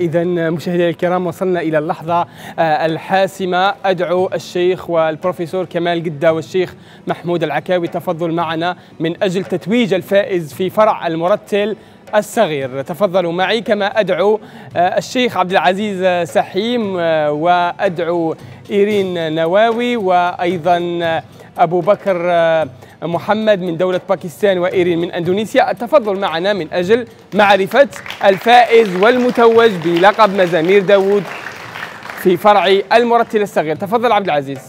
إذا مشاهدينا الكرام وصلنا إلى اللحظة آه، الحاسمة. أدعو الشيخ والبروفيسور كمال قدة والشيخ محمود العكاوي تفضل معنا من أجل تتويج الفائز في فرع المرتل الصغير. تفضلوا معي كما أدعو آه، الشيخ عبد العزيز سحيم آه، وأدعو إيرين نواوي وأيضا أبو بكر محمد من دولة باكستان وإيرين من أندونيسيا. التفضل معنا من أجل معرفة الفائز والمتوج بلقب مزامير داوود في فرع المرتل الصغير. تفضل عبد العزيز.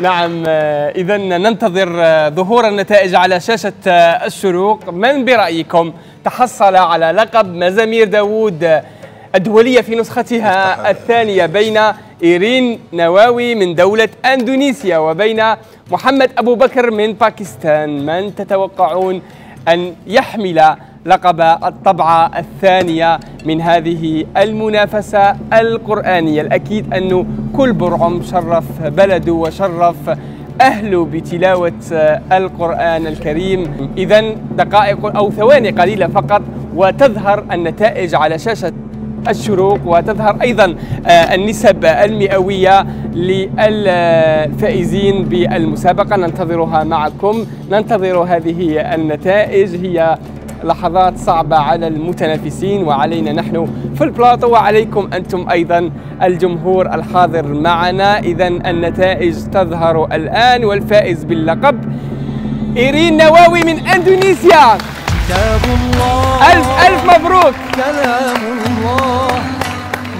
نعم إذا ننتظر ظهور النتائج على شاشة الشروق. من برأيكم تحصل على لقب مزامير داوود الدولية في نسختها الثانية بين إيرين نواوي من دولة أندونيسيا وبين محمد أبو بكر من باكستان. من تتوقعون أن يحمل لقب الطبعة الثانية من هذه المنافسة القرآنية؟ الأكيد أنه كل برعم شرف بلده وشرف أهله بتلاوة القرآن الكريم. إذا دقائق أو ثواني قليلة فقط وتظهر النتائج على شاشة الشروق وتظهر أيضا آه، النسب المئوية للفائزين بالمسابقة. ننتظرها معكم. ننتظر هذه النتائج. هي لحظات صعبة على المتنافسين وعلينا نحن في البلاطو. وعليكم أنتم أيضا الجمهور الحاضر معنا. إذا النتائج تظهر الآن والفائز باللقب إيرين نواوي من أندونيسيا. كتاب الله. ألف ألف مبروك. كلام الله.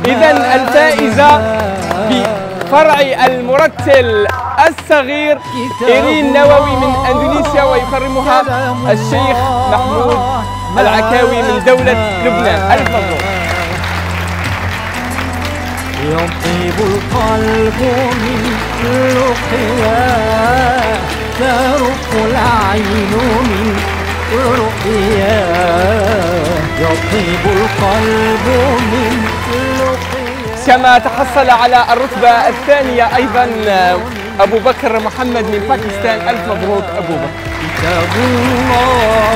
إذا الفائزة بفرع المرتل الصغير إيرين نووي من أندونيسيا ويكرمها الشيخ محمود العكاوي من دولة لبنان. ألف مبروك. يطيب القلب من لقيا ترق العين من رقيا يطيب القلب من كما تحصل على الرتبة الثانية أيضا أبو بكر محمد من باكستان. ألف مبروك أبو بكر. كتاب الله.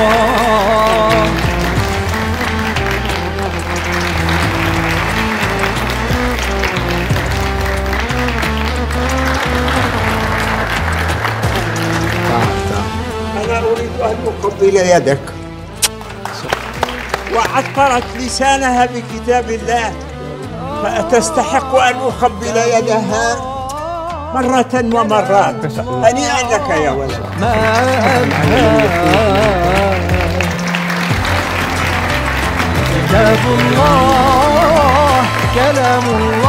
أن أقبل يدك. وعطرت لسانها بكتاب الله. فتستحق أن أقبل يدها مرة ومرات. هنيئا لك يا ولد. كتاب الله كلام الله